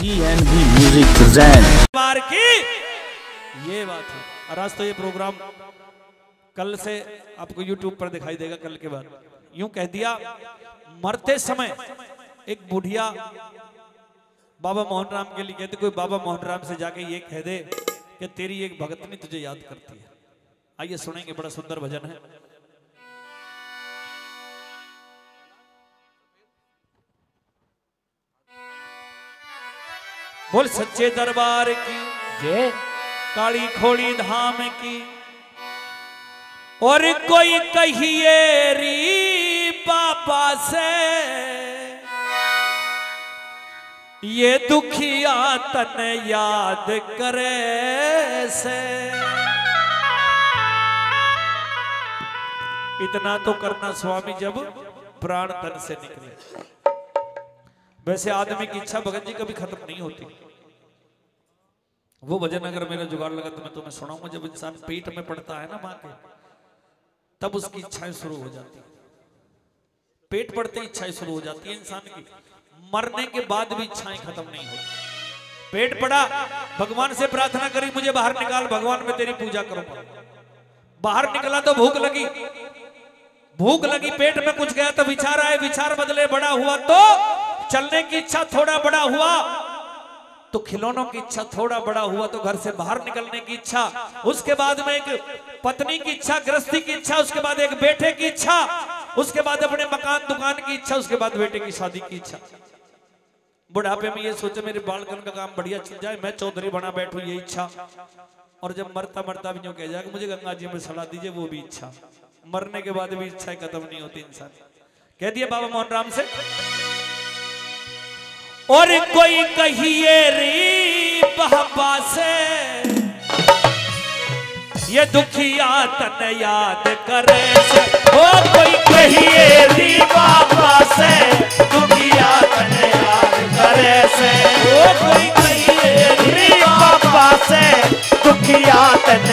जी music present की ये बात है। और आज तो ये प्रोग्राम कल से आपको YouTube पर दिखाई देगा, कल के बाद। यूँ कह दिया, मरते समय एक बुढ़िया बाबा मोहन राम के लिए कहते, कोई बाबा मोहन राम से जाके ये कह दे कि तेरी एक भगतनी तुझे याद करती है। आइए सुनेंगे, बड़ा सुंदर भजन है। बोल सच्चे दरबार की। जय काली खोड़ी धाम की। और कोई कहिए री पापा से ये दुखिया तन याद करे से। इतना तो करना स्वामी जब प्राण तन से निकले। वैसे आदमी की इच्छा भगत जी कभी खत्म नहीं होती। वो भजन अगर मेरा जुगाड़ लगा तो मैं तुम्हें सुनाऊँगा। जब इंसान पेट में पड़ता है ना माँ के, तब उसकी इच्छाएँ शुरू हो जाती है। पेट पड़ते ही इच्छाएँ शुरू हो जाती है इंसान की। मरने के बाद भी इच्छाएँ खत्म नहीं होती। पेट पड़ा, भगवान से प्रार्थना करी, मुझे बाहर निकाल, भगवान मैं तेरी पूजा करूँगा। बाहर निकला तो भूख लगी। भूख लगी, पेट में कुछ गया तो विचार आए, विचार बदले, बड़ा हुआ तो चलने की इच्छा थोड़ा बड़ा हुआ। तो खिलौनों की इच्छा थोड़ा बड़ा हुआ तो घर से बाहर निकलने की इच्छा। उसके बाद में एक पत्नी की इच्छा, गृहस्थी की इच्छा, उसके बाद एक बेटे की इच्छा, उसके बाद अपने मकान, दुकान की इच्छा, उसके बाद बेटे की शादी की इच्छा। बुढ़ापे में ये सोचे, मेरे बालकन का काम बढ़िया चल जाए, मैं चौधरी बना बैठू, ये इच्छा। और जब मरता मरता भी जो कह जाएगा मुझे गंगा जी में सलाह दीजिए, वो भी इच्छा। मरने के बाद भी इच्छाएँ खत्म नहीं होती इंसान। कह दिए बाबा मोहन राम से और कोई कहिए री बहबा से ये दुखिया तन याद करे से। ओ कोई कहिए री बाबा से दुखिया तन याद करे से। ओ कोई कहिए री बाबा से दुखिया तन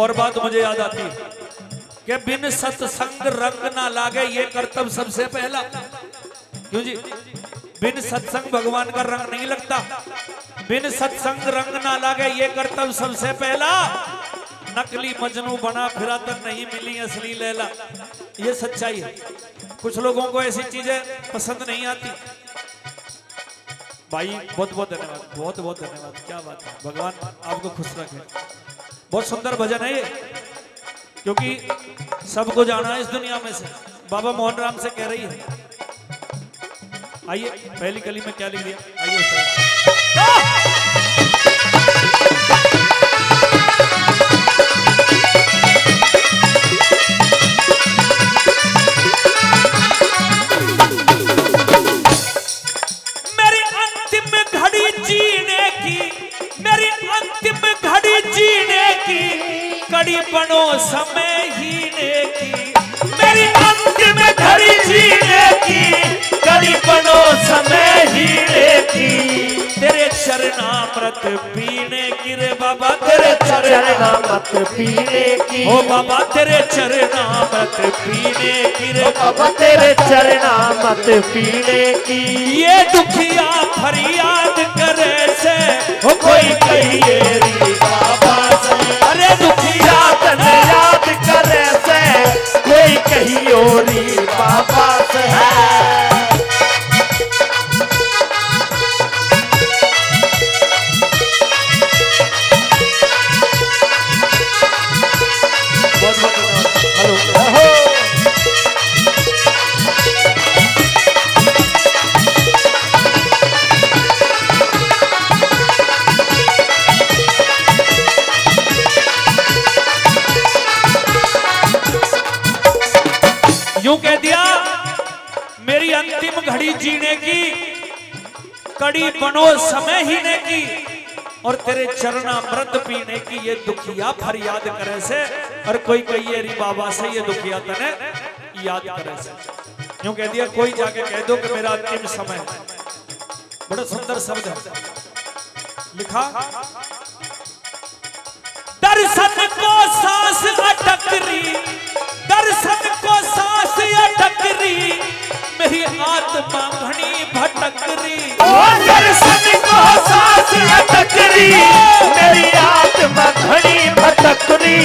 और बात मुझे याद आती कि बिन सत्संग रंग ना लागे, ये कर्तव्य सबसे पहला। क्यों जी? बिन सत्संग भगवान का रंग नहीं लगता। बिन सत्संग रंग ना लागे, ये कर्तव्य सबसे पहला। नकली मजनू बना, फिरा तक नहीं मिली असली लैला। ये सच्चाई है। कुछ लोगों को ऐसी चीज़ें पसंद नहीं आती। भाई बहुत बहुत धन्यवाद बहुत बहुत धन्यवाद। क्या बात है। भगवान आपको खुश रखे। बहुत सुंदर भजन है ये, क्योंकि सबको जाना है इस दुनिया में से। बाबा मोहन राम से कह रही है। आइए, पहली कली में क्या लिख दिया? आइए कड़ी बनो समय हीने की। मेरी अंतिम घड़ी जीने की। कड़ी बनो समय हीरे की। तेरे चरणामृत पीने की रे बाबा तेरे तेरे चरण चरण पीने की। ओ बाबा तेरे चरणामृत पीने की रे बाबा तेरे चरना मत पीने की। ये दुखिया फरियाद करे से हो कोई कहिए री बाबा। गोरी बाबा। अंतिम घड़ी जीने की, कड़ी बनो समय ही ने की, और तेरे चरणा व्रत पीने की ये दुखिया फरियाद करे से और कोई कहिए री बाबा से ये दुखिया तने याद करे से। क्यों कह दिया, कोई जाके कह दो कि मेरा अंतिम समय बड़ा सुंदर शब्द है। लिखा, दर्शन को सांस अटकरी दर्शन को सांस अटक रही मेरी आत्मा घनी भटक रही ओ दर्शन को सांस अटकरी मेरी आत्मा घड़ी भटकरी।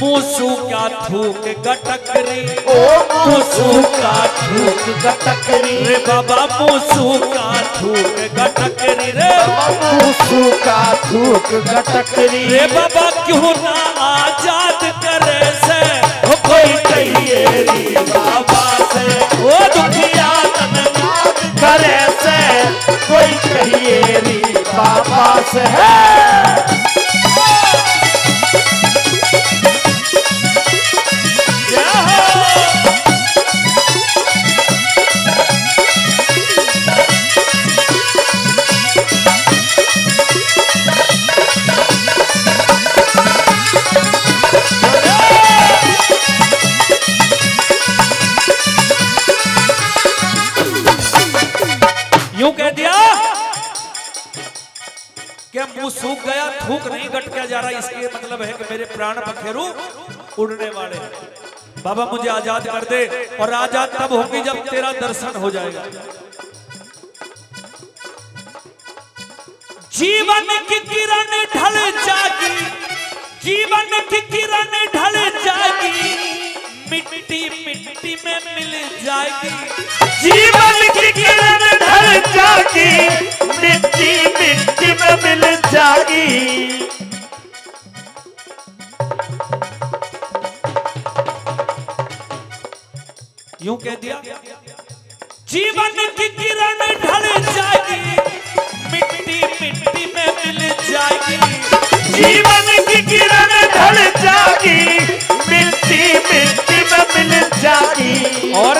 मूसू क्या थूक गटक रही ओ मूसू का धूप गटकरी। रे बाबा मूसू का थूक गटक रही रे मूसू का धूप गटकरी। रे बाबा क्यों ना आज़ाद करे से कोई बाबा से। वो से कोई री बाबा से। है कह दिया क्या मुँह सूख गया, थूक नहीं गटका जा रहा इसके मतलब है कि मेरे प्राण पखेरु उड़ने वाले बाबा, मुझे आज़ाद कर दे, और आज़ाद तब होगी जब तेरा दर्शन हो जाएगा। जीवन की किरण ढल जागी जीवन की किरण ढल जागी मिट्टी मिट्टी में मिल जाएगी। जीवन की किरण ढल जागी, मिट्टी मिट्टी में मिल जागी। यूँ कह दिया, जीवन की किरण ढल जाएगी, मिट्टी मिट्टी में मिल जाएगी। जीवन की किरण ढल जागी, मिट्टी मिट्टी में मिल जागी। और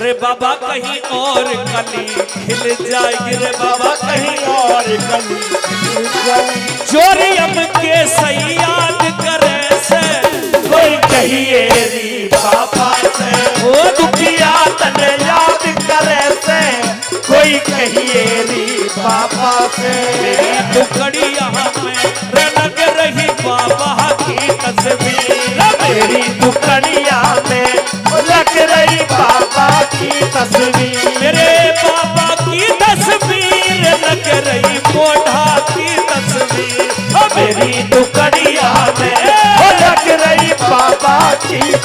रे बाबा कहीं और कली खिल जाएगी रे बाबा कहीं और कली चोरियम के सही याद करे से, कोई कहिए री बाबा से। ओ दुखिया तन याद करे से, कोई कहिए री बाबा से। टुकड़ी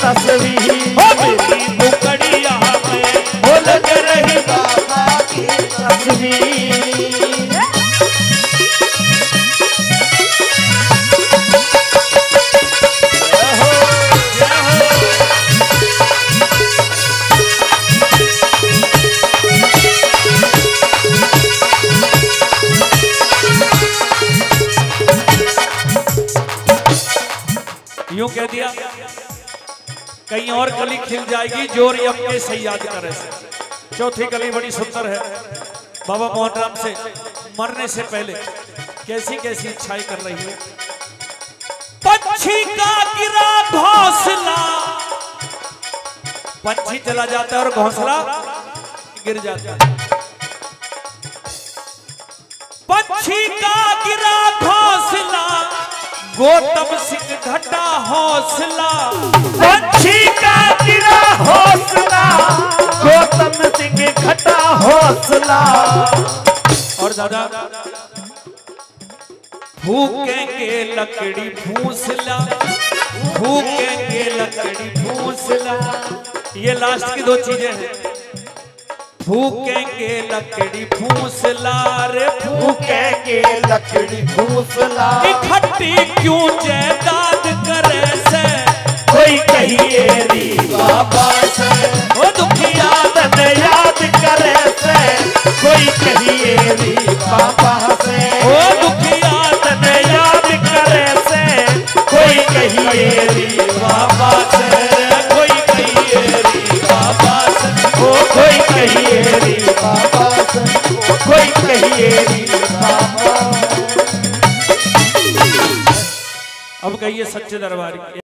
मेरी दुकड़ी में लग रही बाबा की तस्वीर यूँ कह दिया कहीं और कली खिल जाएगी ज़ोर के सही याद करे। से चौथी कली बड़ी सुंदर है। बाबा मोहन राम से मरने से पहले कैसी कैसी इच्छाएँ कर रही है? पंछी का गिरा घोंसला। पंछी चला जाता है और घोंसला गिर जाता है। पंछी का गिरा घोंसला, गौतम सिंह घटा हौसला। फूकेंगे लकड़ी फूसला, फूकेंगे लकड़ी फूसला। ये लास्ट की दो चीज़ें हैं। फूकेंगे लकड़ी फूसला रे, फूकेंगे लकड़ी फूसला। इकट्ठी क्यों जायदाद करे से? कोई कहिए री बाबा से। ओ दुखिया तन याद करे से। कोई कहिए री बाबा